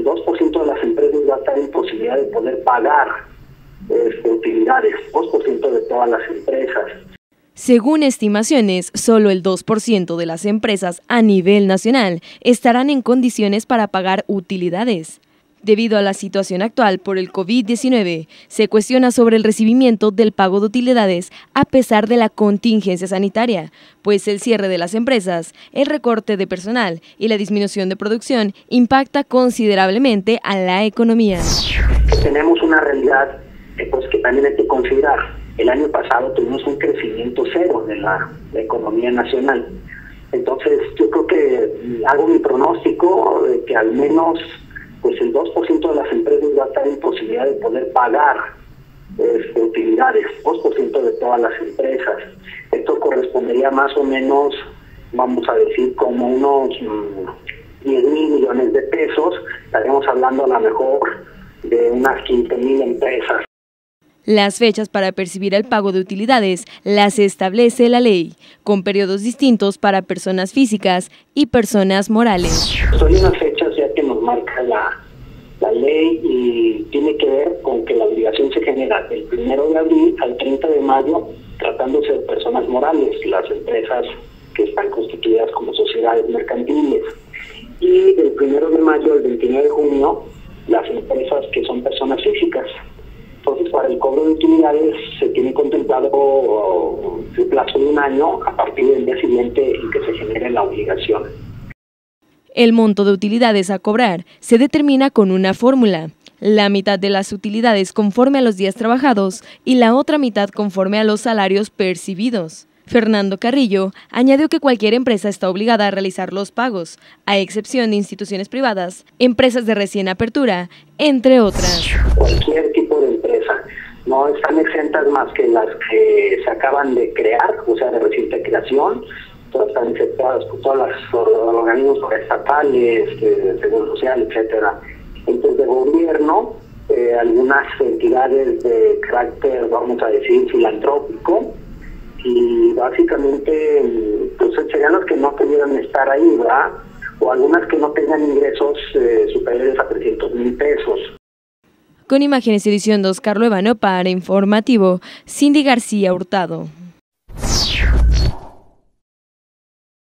el 2% de las empresas va a estar en posibilidad de poder pagar este, utilidades, 2% de todas las empresas. Según estimaciones, solo el 2% de las empresas a nivel nacional estarán en condiciones para pagar utilidades. Debido a la situación actual por el COVID-19, se cuestiona sobre el recibimiento del pago de utilidades a pesar de la contingencia sanitaria, pues el cierre de las empresas, el recorte de personal y la disminución de producción impacta considerablemente a la economía. Tenemos una realidad pues, que también hay que considerar el año pasado tuvimos un crecimiento cero de la, economía nacional. Entonces, yo creo que hago mi pronóstico de que al menos pues el 2% de las empresas va a estar en posibilidad de poder pagar este, utilidades, 2% de todas las empresas. Esto correspondería más o menos, vamos a decir, como unos 10 mm, mil millones de pesos. Estaremos hablando a lo mejor de unas 15 mil empresas. Las fechas para percibir el pago de utilidades las establece la ley, con periodos distintos para personas físicas y personas morales. Ya que nos marca la, la ley y tiene que ver con que la obligación se genera del 1 de abril al 30 de mayo, tratándose de personas morales, las empresas que están constituidas como sociedades mercantiles. Y del 1 de mayo al 29 de junio, las empresas que son personas físicas. Entonces, para el cobro de utilidades se tiene contemplado el plazo de un año a partir del día siguiente en que se genere la obligación. El monto de utilidades a cobrar se determina con una fórmula. La mitad de las utilidades conforme a los días trabajados y la otra mitad conforme a los salarios percibidos. Fernando Carrillo añadió que cualquier empresa está obligada a realizar los pagos, a excepción de instituciones privadas, empresas de recién apertura, entre otras. Cualquier tipo de no están exentas más que las que se acaban de crear, o sea, de reciente creación, todas están exceptadas por todos los organismos estatales, de seguro social, etcétera. Entonces, de gobierno, eh, algunas entidades de carácter, vamos a decir, filantrópico, y básicamente, pues serían las que no pudieran estar ahí, ¿verdad? O algunas que no tengan ingresos eh, superiores a 300 mil pesos. Con imágenes edición 2, Carlo Evano para Informativo, Cindy García Hurtado.